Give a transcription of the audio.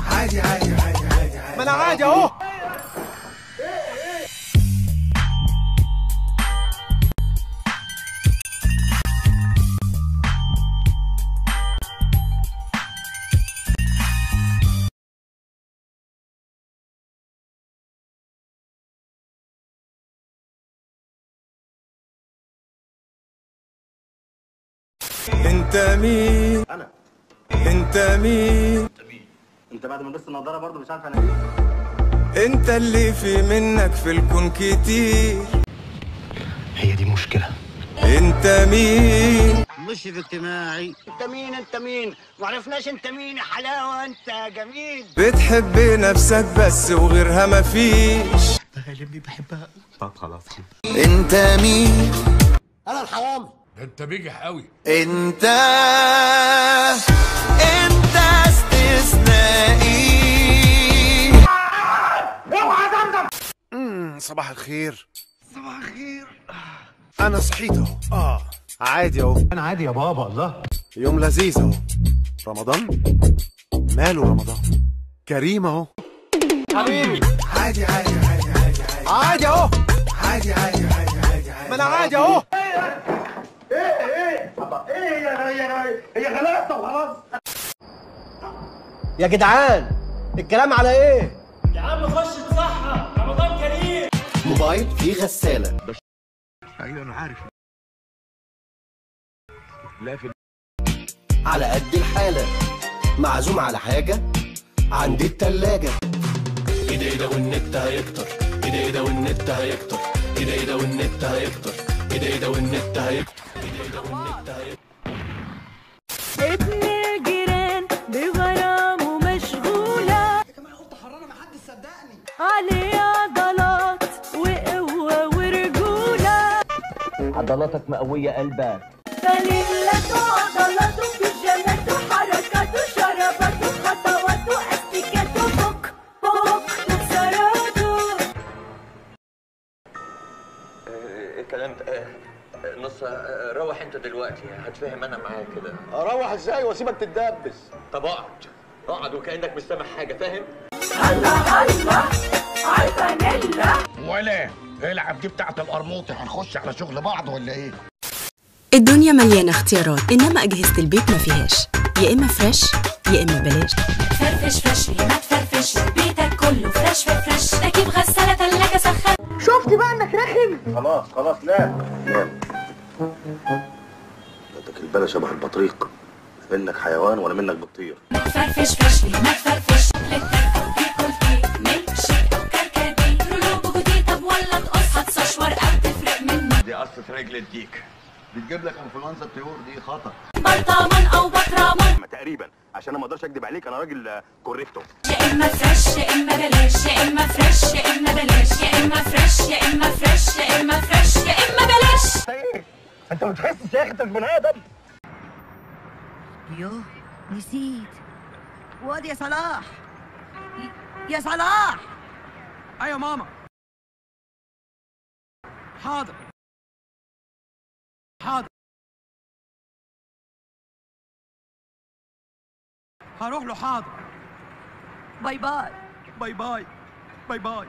عادي عادي عادي عادي عادي ما أنا عادي اهو. انت مين؟ أنا. انت مين؟ انت بعد ما لبست النضاره برضه مش عارف أنا إيه. انت اللي في منك في الكون كتير. هي دي مشكلة. انت مين؟ مشرف اجتماعي. انت مين انت مين؟ معرفناش انت مين يا حلاوة انت جميل. بتحب نفسك بس وغيرها مفيش بغلبني بحبها. طب خلاص انت مين؟ أنا الحرامي. ده انت بيجح قوي. انت انت استثنائي صباح الخير. صباح الخير. أنا صحيت أهو. آه عادي أهو. أنا عادي يا بابا الله. يوم لذيذ أهو. رمضان؟ ماله رمضان؟ كريم أهو. حبيبي. عادي عادي عادي عادي عادي. عادي أهو. عادي عادي عادي عادي عادي. ما أنا عادي أهو. يا جدعان الكلام على إيه؟ موبايل فيه غسالة. على قد الحالة. معزوم على حاجة؟ عندي التلاجة. إيه ده إيه ده والنت هيكتر. إيه ده إيه ده والنت هيكتر. إيه ده إيه ده والنت هيكتر. إيه ده إيه ده والنت هيكتر. إيه ده والنت هيكتر. عليه عضلات وقوة ورجولة. عضلاتك مقوية قلبك. فليلته عضلاته بيجامته حركاته شرباته خطواته استيكاته بوك بوك مكسراته الكلام نص روح انت دلوقتي هتفهم أنا معاك كده. أروح إزاي؟ وأسيبك تتدبس. طب اقعد. اقعد وكأنك مش سامع حاجة فاهم؟ الله الله عالفانيلا ولا. العب دي بتاعت القرموطي هنخش على شغل بعض ولا إيه؟ الدنيا مليانة اختيارات إنما أجهزة البيت ما فيهاش. يا إما فريش يا إما بلاش فرفش فرش ليه ما تفرفش. بيتك كله فريش في فريش أجيب غسالة تلاجة سخن خلاص خلاص نام نام ده البلا شبه البطريق. منك حيوان ولا منك بتطير فرفش فرش ليه ما تفرفش للتركة وبيكل فيه ميلك شيك أو كركديه رولو بوجودي طب ولا تقص هتسشور أو تفرق منه دي قصة رجل الديك. بتجيب لك إنفلونزا الطيور دي خطر برطمان أو بطرمان تقريبا عشان أنا ما أقدرش أكدب عليك أنا راجل آه، correcto. يا إما فريش يا إما بلاش يا إما فريش يا إما بلاش يا إما فريش يا إما فريش يا إما فريش يا إما بلاش. أنت ما بتحسش يا أخي إنت مش بني آدم؟ يوه نسيت. واد يا صلاح. يا صلاح. أيوه ماما. حاضر. حاضر. هروح له حاضر. باي باي. باي باي. باي باي.